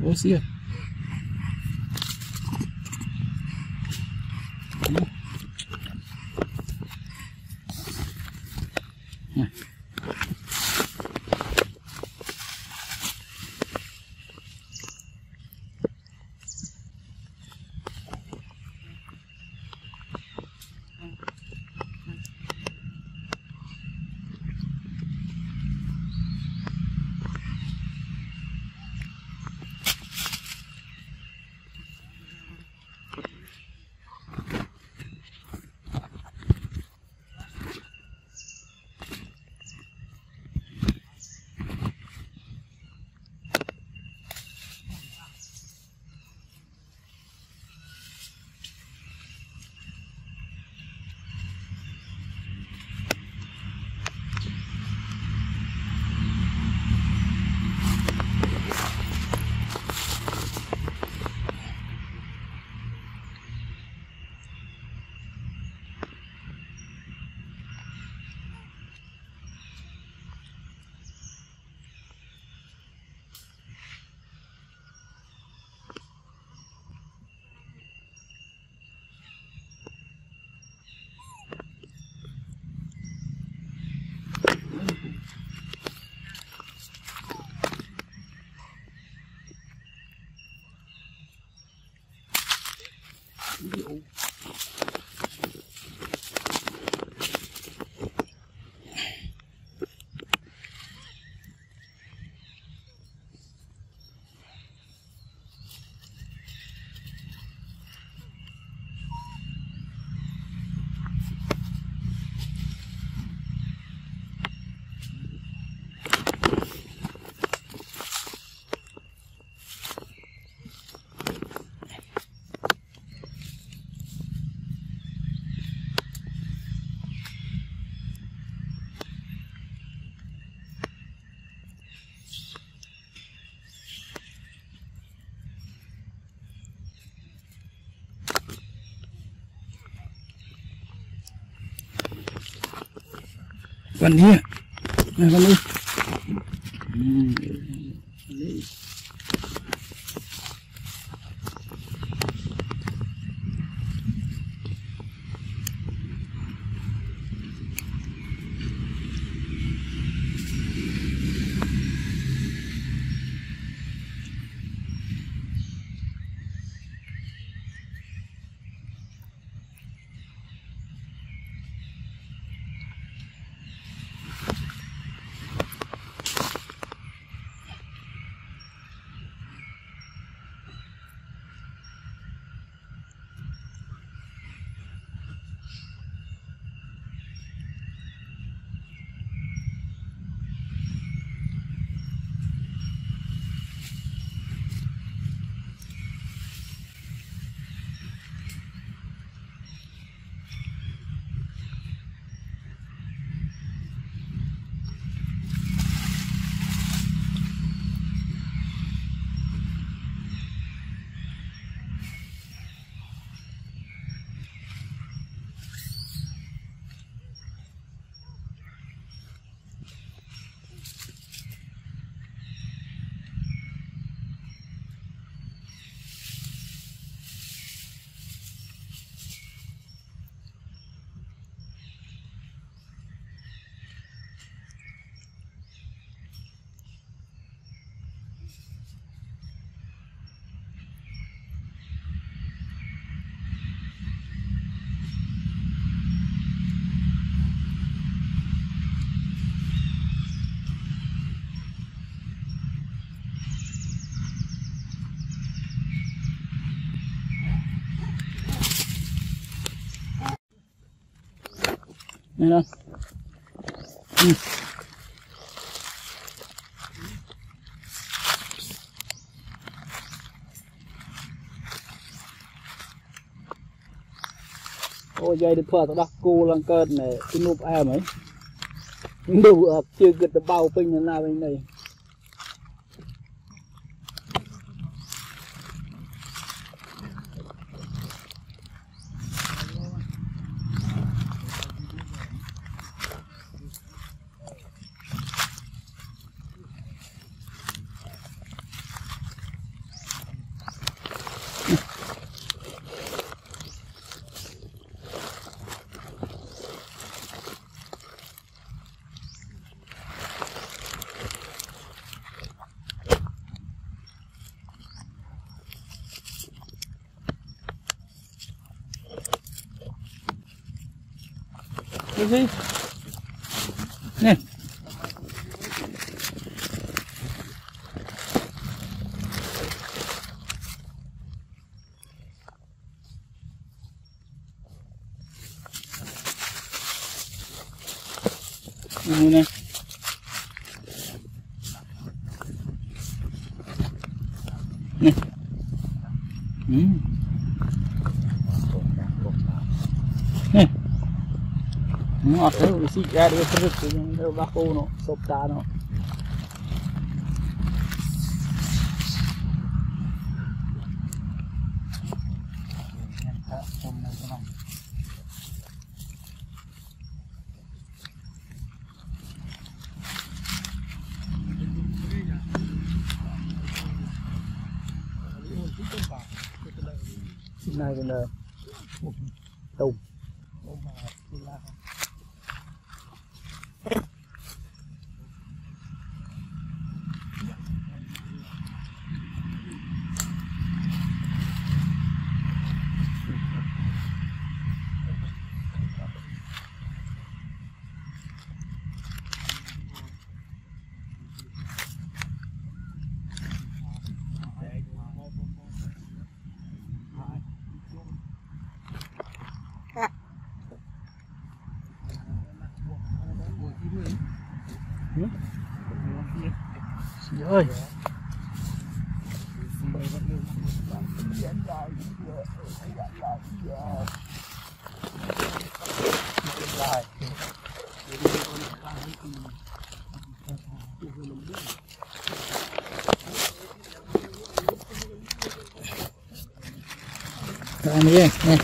We'll see you. วันนี้อะมาวันนี้ Nên không? Ừ. Ôi dây được phở tao đắc cu lăng cơn này, cái nụp em ấy. Đủ chưa kịp gật bao pin là bên này. Cái gì? Nè. Này nè. Ừ. ngọt thế rồi xịt ra được cái rực thì đâu bác cô nó, sộp ta này là tùng. Thank you. Chị ơi Đây này, nè